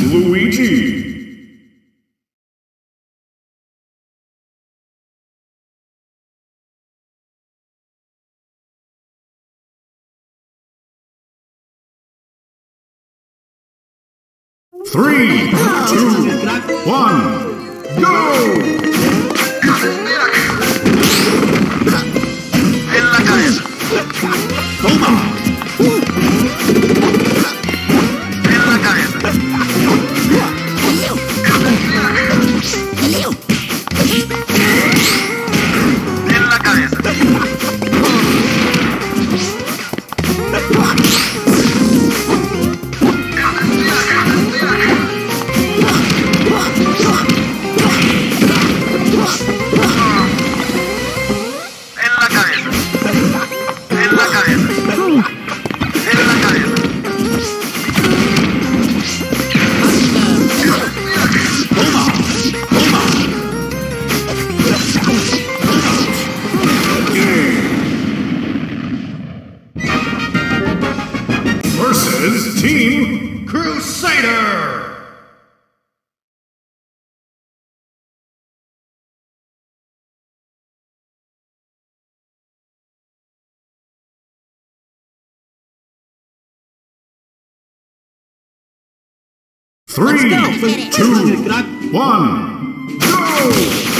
Luigi. Three, two, one, go! Team Crusader! Three, two, one, go!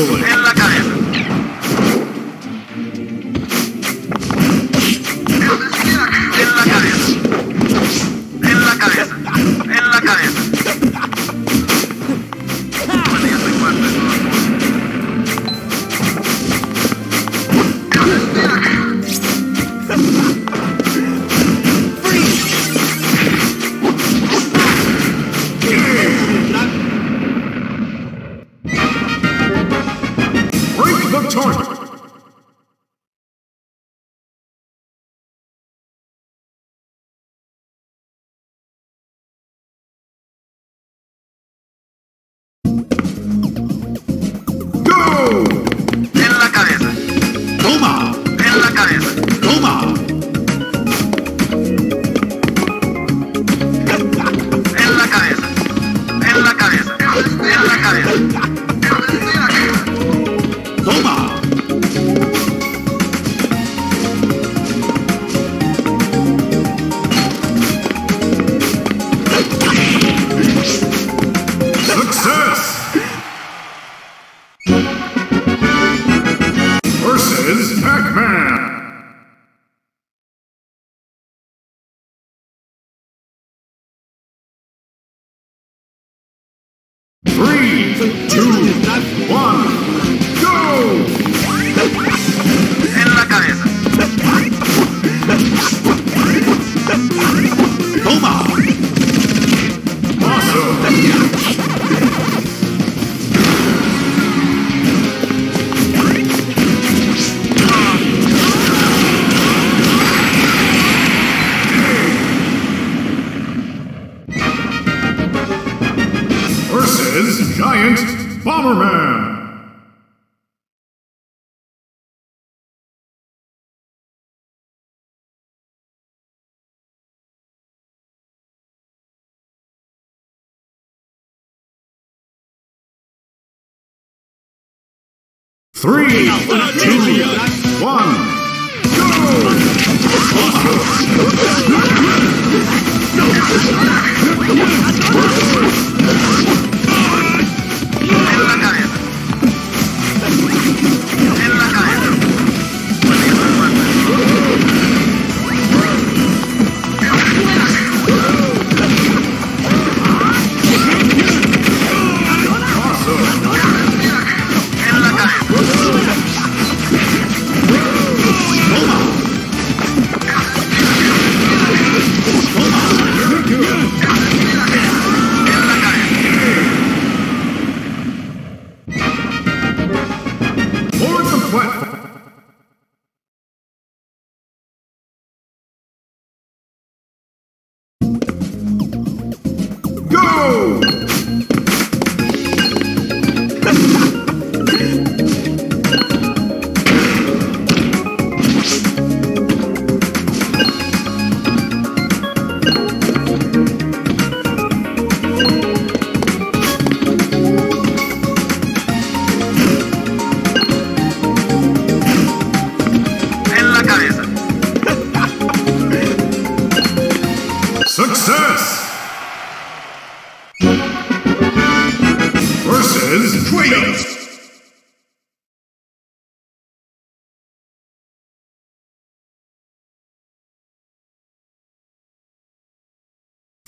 Yeah. Giant Bomberman! Three, two, one, go!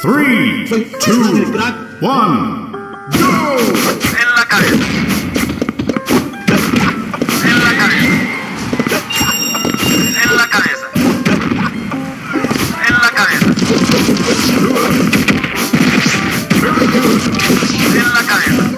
Three, two, one, go! En la. En la cabeza.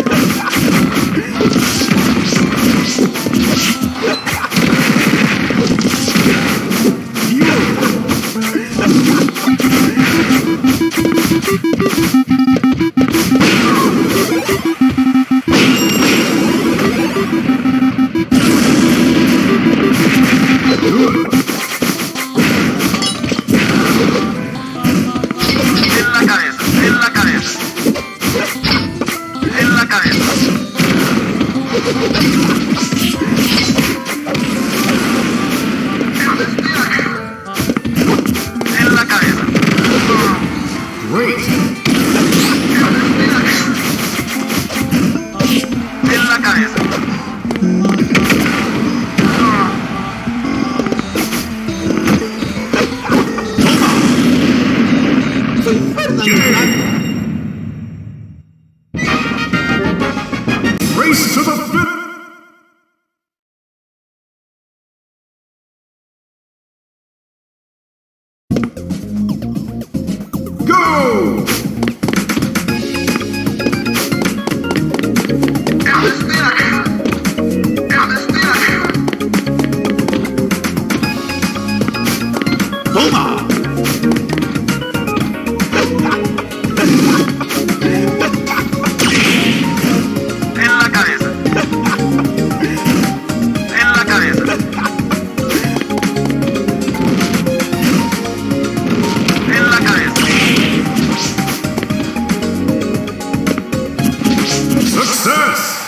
Success!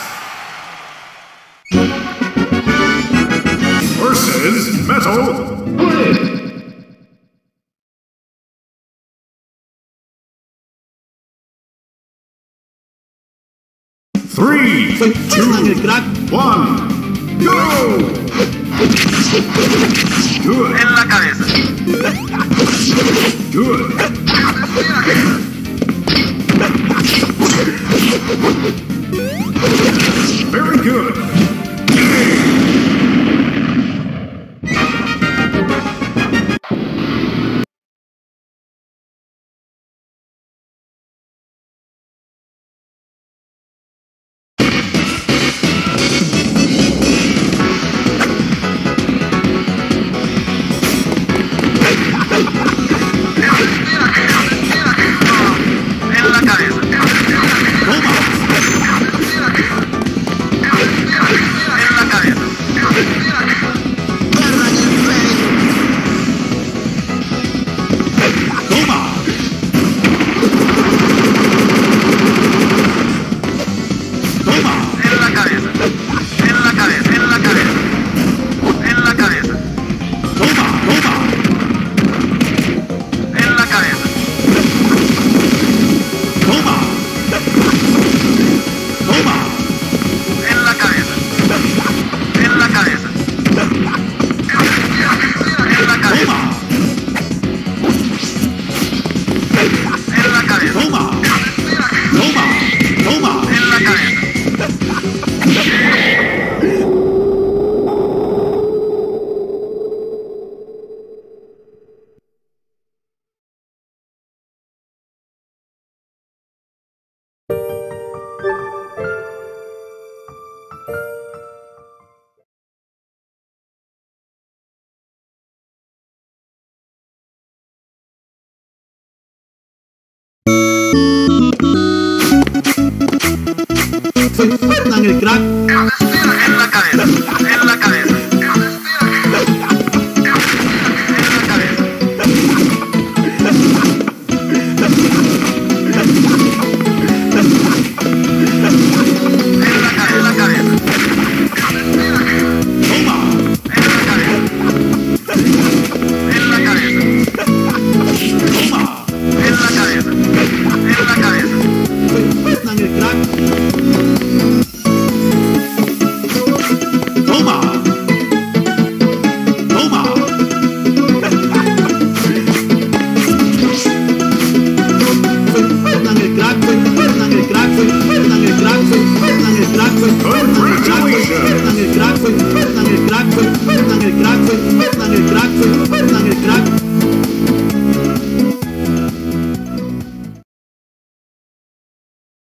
Versus Metal. Three, two, one, Go! Good. en la cabeza,